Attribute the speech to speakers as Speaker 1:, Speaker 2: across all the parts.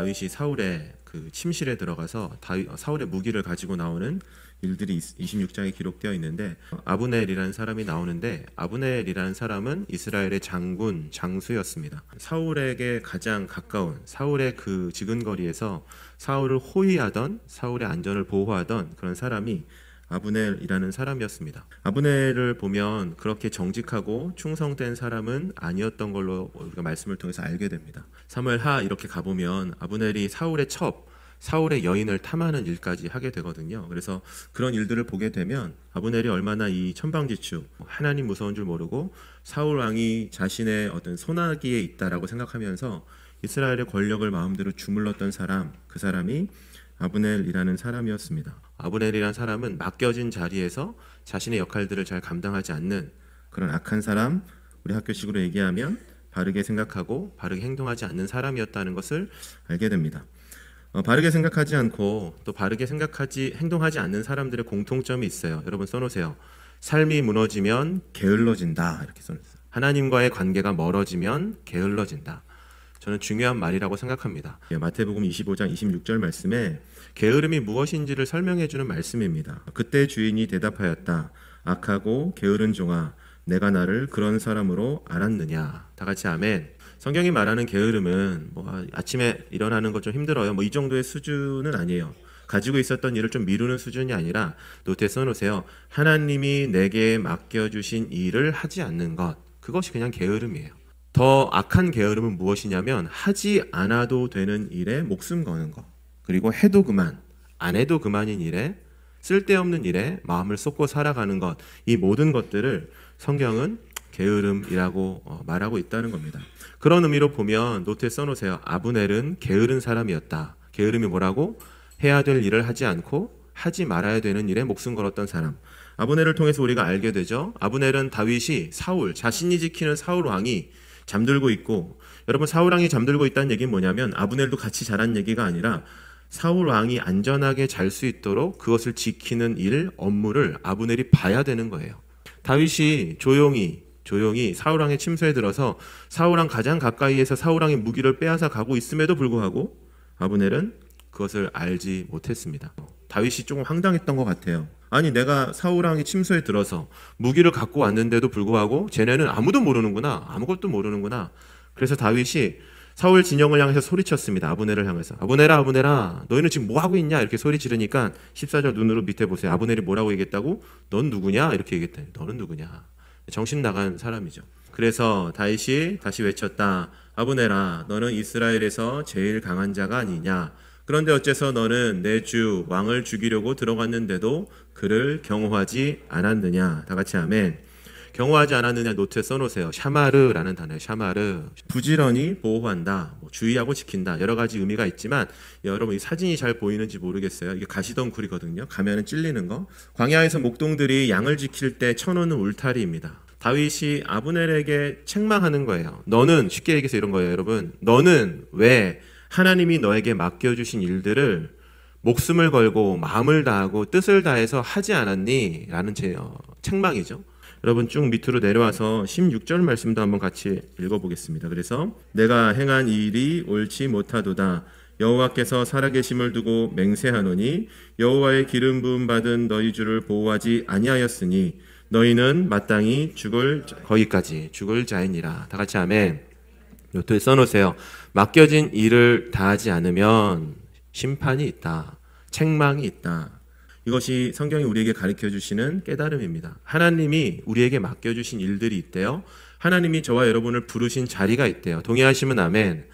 Speaker 1: 다윗이 사울의 그 침실에 들어가서 다윗, 사울의 무기를 가지고 나오는 일들이 26장에 기록되어 있는데 아브넬이라는 사람이 나오는데 아브넬이라는 사람은 이스라엘의 장군 장수였습니다. 사울에게 가장 가까운 사울의 그 지근거리에서 사울을 호위하던 사울의 안전을 보호하던 그런 사람이 아브넬이라는 사람이었습니다. 아브넬을 보면 그렇게 정직하고 충성된 사람은 아니었던 걸로 우리가 말씀을 통해서 알게 됩니다. 사무엘 하 이렇게 가보면 아브넬이 사울의 첩 사울의 여인을 탐하는 일까지 하게 되거든요. 그래서 그런 일들을 보게 되면 아브넬이 얼마나 이 천방지축 하나님 무서운 줄 모르고 사울 왕이 자신의 어떤 소나기에 있다라고 생각하면서 이스라엘의 권력을 마음대로 주물렀던 사람 그 사람이 아브넬이라는 사람이었습니다. 아브넬이라는 사람은 맡겨진 자리에서 자신의 역할들을 잘 감당하지 않는 그런 악한 사람 우리 학교식으로 얘기하면 바르게 생각하고 바르게 행동하지 않는 사람이었다는 것을 알게 됩니다. 어, 바르게 생각하지 않고 또 바르게 생각하지 행동하지 않는 사람들의 공통점이 있어요. 여러분 써놓으세요. 삶이 무너지면 게을러진다 이렇게 써놓으세요. 하나님과의 관계가 멀어지면 게을러진다. 저는 중요한 말이라고 생각합니다. 예, 마태복음 25장 26절 말씀에 게으름이 무엇인지를 설명해 주는 말씀입니다. 그때 주인이 대답하였다. 악하고 게으른 종아, 내가 나를 그런 사람으로 알았느냐. 다 같이 아멘. 성경이 말하는 게으름은 뭐 아침에 일어나는 것 좀 힘들어요. 뭐 이 정도의 수준은 아니에요. 가지고 있었던 일을 좀 미루는 수준이 아니라 노트에 써놓으세요. 하나님이 내게 맡겨주신 일을 하지 않는 것. 그것이 그냥 게으름이에요. 더 악한 게으름은 무엇이냐면 하지 않아도 되는 일에 목숨 거는 것. 그리고 해도 그만, 안 해도 그만인 일에 쓸데없는 일에 마음을 쏟고 살아가는 것. 이 모든 것들을 성경은 게으름이라고 어, 말하고 있다는 겁니다. 그런 의미로 보면 노트에 써놓으세요. 아브넬은 게으른 사람이었다. 게으름이 뭐라고? 해야 될 일을 하지 않고 하지 말아야 되는 일에 목숨 걸었던 사람. 아브넬을 통해서 우리가 알게 되죠. 아브넬은 다윗이 사울, 자신이 지키는 사울 왕이 잠들고 있고, 여러분 사울 왕이 잠들고 있다는 얘기는 뭐냐면 아브넬도 같이 자란 얘기가 아니라 사울 왕이 안전하게 잘 수 있도록 그것을 지키는 일, 업무를 아브넬이 봐야 되는 거예요. 다윗이 조용히 조용히 사울 왕의 침소에 들어서 사울 왕 가장 가까이에서 사울 왕의 무기를 빼앗아 가고 있음에도 불구하고 아브넬은 그것을 알지 못했습니다. 다윗이 조금 황당했던 것 같아요. 아니 내가 사울 왕의 침소에 들어서 무기를 갖고 왔는데도 불구하고 쟤네는 아무도 모르는구나 아무것도 모르는구나. 그래서 다윗이 사울 진영을 향해서 소리쳤습니다. 아브넬을 향해서 아브넬아 아브넬아 너희는 지금 뭐 하고 있냐 이렇게 소리 지르니까 14절 눈으로 밑에 보세요. 아브넬이 뭐라고 얘기했다고? 넌 누구냐 이렇게 얘기했다. 너는 누구냐? 정신 나간 사람이죠. 그래서 다윗이 다시 외쳤다. 아브네라, 너는 이스라엘에서 제일 강한 자가 아니냐? 그런데 어째서 너는 내 주 왕을 죽이려고 들어갔는데도 그를 경호하지 않았느냐? 다 같이 아멘. 경호하지 않았느냐 노트에 써놓으세요. 샤마르라는 단어예요. 샤마르. 부지런히 보호한다. 뭐 주의하고 지킨다. 여러 가지 의미가 있지만 여러분 이 사진이 잘 보이는지 모르겠어요. 이게 가시덩굴이거든요. 가면은 찔리는 거. 광야에서 목동들이 양을 지킬 때 쳐놓는 울타리입니다. 다윗이 아브넬에게 책망하는 거예요. 너는 쉽게 얘기해서 이런 거예요, 여러분. 너는 왜 하나님이 너에게 맡겨주신 일들을 목숨을 걸고 마음을 다하고 뜻을 다해서 하지 않았니? 라는 제 어, 책망이죠. 여러분 쭉 밑으로 내려와서 16절 말씀도 한번 같이 읽어보겠습니다. 그래서 내가 행한 일이 옳지 못하도다. 여호와께서 살아계심을 두고 맹세하노니 여호와의 기름 부음 받은 너희 주를 보호하지 아니하였으니 너희는 마땅히 죽을 거기까지 죽을 자이니라. 다 같이 아멘. 노트에 써놓으세요. 맡겨진 일을 다하지 않으면 심판이 있다. 책망이 있다. 이것이 성경이 우리에게 가르쳐 주시는 깨달음입니다. 하나님이 우리에게 맡겨 주신 일들이 있대요. 하나님이 저와 여러분을 부르신 자리가 있대요. 동의하시면 아멘.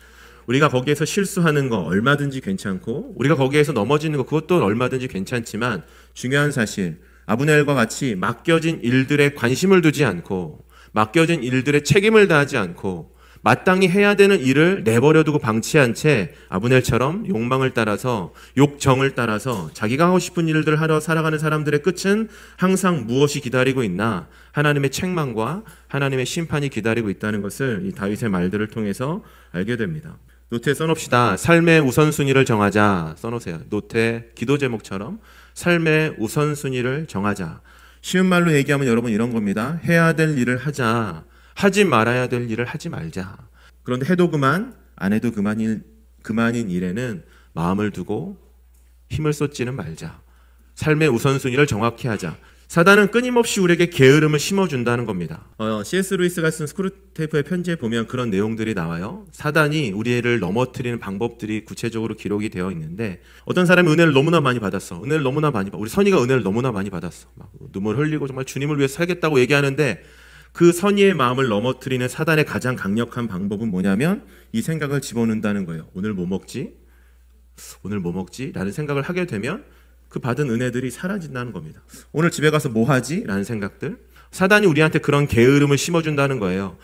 Speaker 1: 우리가 거기에서 실수하는 거 얼마든지 괜찮고, 우리가 거기에서 넘어지는 거 그것도 얼마든지 괜찮지만, 중요한 사실, 아브넬과 같이 맡겨진 일들에 관심을 두지 않고, 맡겨진 일들의 책임을 다하지 않고, 마땅히 해야 되는 일을 내버려두고 방치한 채 아브넬처럼 욕망을 따라서 욕정을 따라서 자기가 하고 싶은 일들을 하러 살아가는 사람들의 끝은 항상 무엇이 기다리고 있나 하나님의 책망과 하나님의 심판이 기다리고 있다는 것을 이 다윗의 말들을 통해서 알게 됩니다. 노트에 써놓읍시다. 삶의 우선순위를 정하자. 써놓으세요. 노트 기도 제목처럼 삶의 우선순위를 정하자. 쉬운 말로 얘기하면 여러분 이런 겁니다. 해야 될 일을 하자. 하지 말아야 될 일을 하지 말자. 그런데 해도 그만, 안 해도 그만일 그만인 일에는 마음을 두고 힘을 쏟지는 말자. 삶의 우선순위를 정확히 하자. 사단은 끊임없이 우리에게 게으름을 심어준다는 겁니다. 어, C.S. 루이스가 쓴 스크루테이프의 편지에 보면 그런 내용들이 나와요. 사단이 우리를 넘어뜨리는 방법들이 구체적으로 기록이 되어 있는데 어떤 사람이 은혜를 너무나 많이 받았어. 은혜를 너무나 많이 받. 우리 선이가 은혜를 너무나 많이 받았어. 막 눈물 흘리고 정말 주님을 위해 살겠다고 얘기하는데 그 선의의 마음을 넘어뜨리는 사단의 가장 강력한 방법은 뭐냐면 이 생각을 집어넣는다는 거예요. 오늘 뭐 먹지? 오늘 뭐 먹지? 라는 생각을 하게 되면 그 받은 은혜들이 사라진다는 겁니다. 오늘 집에 가서 뭐 하지? 라는 생각들. 사단이 우리한테 그런 게으름을 심어준다는 거예요.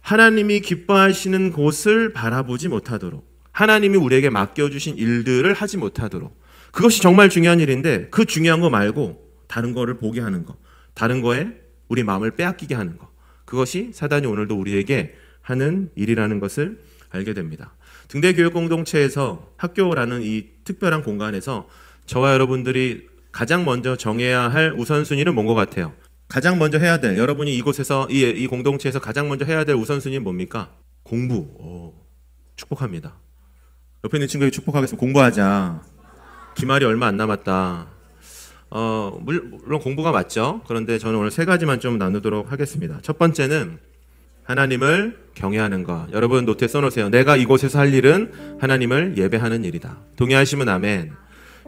Speaker 1: 하나님이 기뻐하시는 곳을 바라보지 못하도록. 하나님이 우리에게 맡겨주신 일들을 하지 못하도록. 그것이 정말 중요한 일인데 그 중요한 거 말고 다른 거를 보게 하는 거. 다른 거에 우리 마음을 빼앗기게 하는 거. 그것이 사단이 오늘도 우리에게 하는 일이라는 것을 알게 됩니다. 등대 교육 공동체에서 학교라는 이 특별한 공간에서 저와 여러분들이 가장 먼저 정해야 할 우선순위는 뭔 것 같아요? 가장 먼저 해야 될 여러분이 이곳에서 이, 이 공동체에서 가장 먼저 해야 될 우선순위는 뭡니까? 공부. 오, 축복합니다. 옆에 있는 친구에게 축복하겠습니다. 공부하자. 기말이 얼마 안 남았다. 어, 물론 공부가 맞죠. 그런데 저는 오늘 세 가지만 좀 나누도록 하겠습니다. 첫 번째는 하나님을 경외하는 것. 여러분 노트에 써놓으세요. 내가 이곳에서 할 일은 하나님을 예배하는 일이다. 동의하시면 아멘.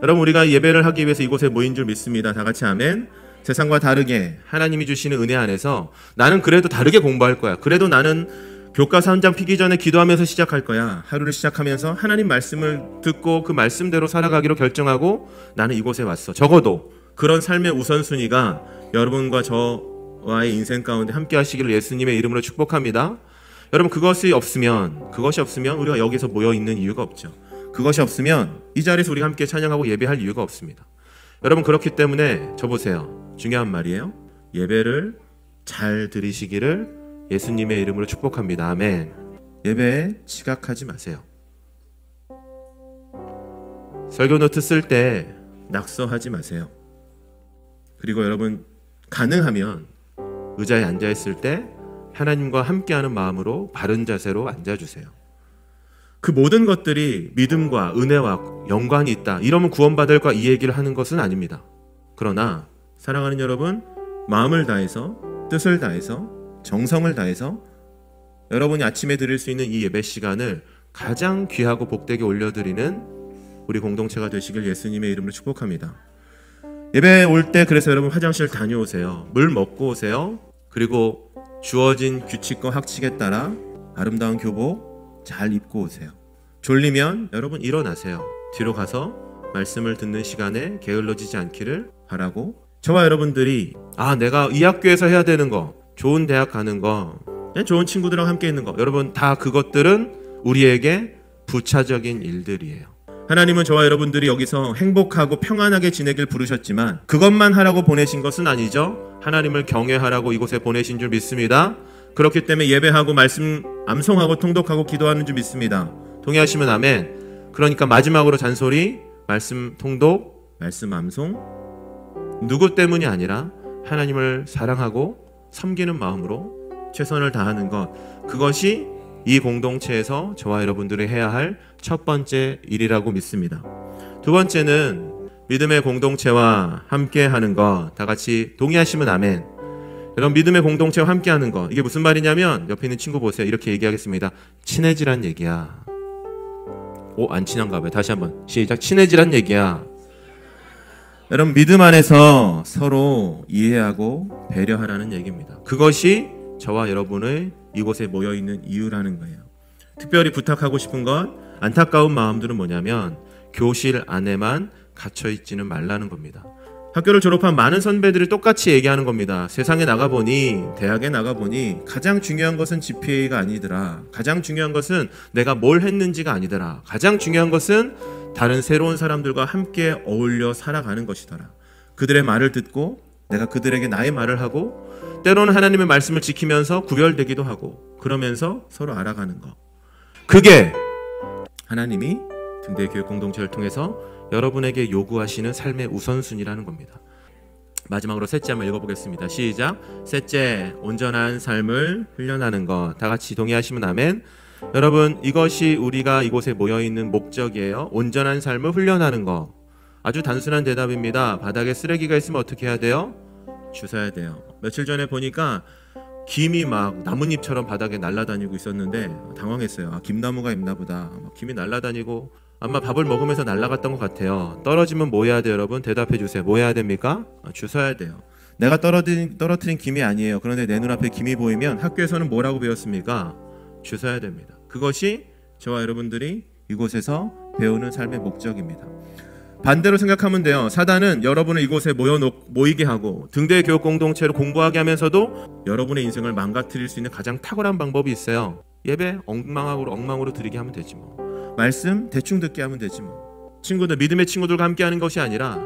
Speaker 1: 여러분 우리가 예배를 하기 위해서 이곳에 모인 줄 믿습니다. 다 같이 아멘. 세상과 다르게 하나님이 주시는 은혜 안에서 나는 그래도 다르게 공부할 거야. 그래도 나는 교과서 한 장 피기 전에 기도하면서 시작할 거야. 하루를 시작하면서 하나님 말씀을 듣고 그 말씀대로 살아가기로 결정하고 나는 이곳에 왔어. 적어도 그런 삶의 우선순위가 여러분과 저와의 인생 가운데 함께 하시기를 예수님의 이름으로 축복합니다. 여러분 그것이 없으면 그것이 없으면 우리가 여기서 모여 있는 이유가 없죠. 그것이 없으면 이 자리에서 우리가 함께 찬양하고 예배할 이유가 없습니다. 여러분 그렇기 때문에 저 보세요. 중요한 말이에요. 예배를 잘 드리시기를 예수님의 이름으로 축복합니다. 아멘. 예배에 지각하지 마세요. 설교 노트 쓸 때 낙서하지 마세요. 그리고 여러분 가능하면 의자에 앉아 있을 때 하나님과 함께하는 마음으로 바른 자세로 앉아 주세요. 그 모든 것들이 믿음과 은혜와 연관이 있다. 이러면 구원받을 거니 얘기를 하는 것은 아닙니다. 그러나 사랑하는 여러분, 마음을 다해서 뜻을 다해서 정성을 다해서 여러분이 아침에 드릴 수 있는 이 예배 시간을 가장 귀하고 복되게 올려드리는 우리 공동체가 되시길 예수님의 이름으로 축복합니다. 예배 올 때 그래서 여러분 화장실 다녀오세요. 물 먹고 오세요. 그리고 주어진 규칙과 학칙에 따라 아름다운 교복 잘 입고 오세요. 졸리면 여러분 일어나세요. 뒤로 가서 말씀을 듣는 시간에 게을러지지 않기를 바라고 저와 여러분들이 아 내가 이 학교에서 해야 되는 거 좋은 대학 가는 거 좋은 친구들랑 함께 있는 거 여러분 다 그것들은 우리에게 부차적인 일들이에요. 하나님은 저와 여러분들이 여기서 행복하고 평안하게 지내길 부르셨지만 그것만 하라고 보내신 것은 아니죠. 하나님을 경외하라고 이곳에 보내신 줄 믿습니다. 그렇기 때문에 예배하고 말씀 암송하고 통독하고 기도하는 줄 믿습니다. 동의하시면 아멘. 그러니까 마지막으로 잔소리, 말씀 통독, 말씀 암송 누구 때문이 아니라 하나님을 사랑하고 섬기는 마음으로 최선을 다하는 것. 그것이 이 공동체에서 저와 여러분들이 해야 할 첫 번째 일이라고 믿습니다. 두 번째는 믿음의 공동체와 함께 하는 것. 다 같이 동의하시면 아멘. 여러분 믿음의 공동체와 함께 하는 거 이게 무슨 말이냐면 옆에 있는 친구 보세요. 이렇게 얘기하겠습니다. 친해지란 얘기야. 오 안 친한가 봐요. 다시 한번. 시작. 친해지란 얘기야 여러분 믿음 안에서 서로 이해하고 배려하라는 얘기입니다. 그것이 저와 여러분의 이곳에 모여 있는 이유라는 거예요. 특별히 부탁하고 싶은 것 안타까운 마음들은 뭐냐면 교실 안에만 갇혀 있지는 말라는 겁니다 학교를 졸업한 많은 선배들이 똑같이 얘기하는 겁니다. 세상에 나가보니, 대학에 나가보니, 가장 중요한 것은 GPA가 아니더라. 가장 중요한 것은 내가 뭘 했는지가 아니더라. 가장 중요한 것은 다른 새로운 사람들과 함께 어울려 살아가는 것이더라. 그들의 말을 듣고, 내가 그들에게 나의 말을 하고, 때로는 하나님의 말씀을 지키면서 구별되기도 하고, 그러면서 서로 알아가는 것. 그게 하나님이 등대 교육 공동체를 통해서 여러분에게 요구하시는 삶의 우선순위라는 겁니다. 마지막으로 셋째 한번 읽어보겠습니다. 시작. 셋째, 온전한 삶을 훈련하는 것. 다 같이 동의하시면 아멘. 여러분 이것이 우리가 이곳에 모여 있는 목적이에요. 온전한 삶을 훈련하는 거. 아주 단순한 대답입니다. 바닥에 쓰레기가 있으면 어떻게 해야 돼요? 주워야 돼요. 며칠 전에 보니까 김이 막 나뭇잎처럼 바닥에 날아다니고 있었는데 당황했어요. 아, 김나무가 있나 보다. 막 김이 날아다니고 아마 밥을 먹으면서 날아갔던 것 같아요. 떨어지면 뭐 해야 돼요, 여러분? 대답해 주세요. 뭐 해야 됩니까? 아, 주워야 돼요. 내가 떨어뜨린, 떨어뜨린 김이 아니에요. 그런데 내 눈앞에 김이 보이면 학교에서는 뭐라고 배웠습니까? 주워야 됩니다. 그것이 저와 여러분들이 이곳에서 배우는 삶의 목적입니다. 반대로 생각하면 돼요. 사단은 여러분을 이곳에 모여 모이게 하고 등대 교육 공동체로 공부하게 하면서도 여러분의 인생을 망가뜨릴 수 있는 가장 탁월한 방법이 있어요. 예배 엉망으로 엉망으로 드리게 하면 되지 뭐. 말씀 대충 듣게 하면 되지 뭐. 친구들 믿음의 친구들과 함께 하는 것이 아니라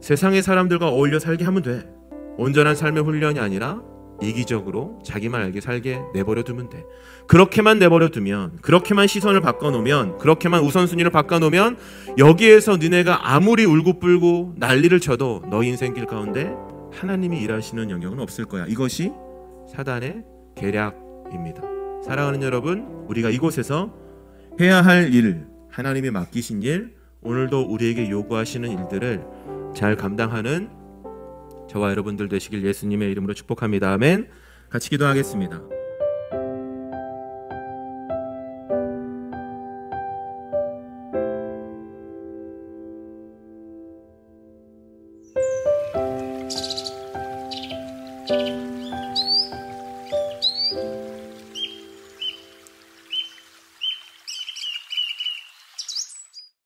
Speaker 1: 세상의 사람들과 어울려 살게 하면 돼. 온전한 삶의 훈련이 아니라 이기적으로 자기만 알게 살게 내버려 두면 돼. 그렇게만 내버려 두면, 그렇게만 시선을 바꿔 놓으면, 그렇게만 우선순위를 바꿔 놓으면 여기에서 너네가 아무리 울고불고 난리를 쳐도 너 인생 길 가운데 하나님이 일하시는 영역은 없을 거야. 이것이 사단의 계략입니다. 사랑하는 여러분, 우리가 이곳에서 해야 할 일, 하나님이 맡기신 일, 오늘도 우리에게 요구하시는 일들을 잘 감당하는 저와 여러분들 되시길 예수님의 이름으로 축복합니다. 아멘. 같이 기도하겠습니다.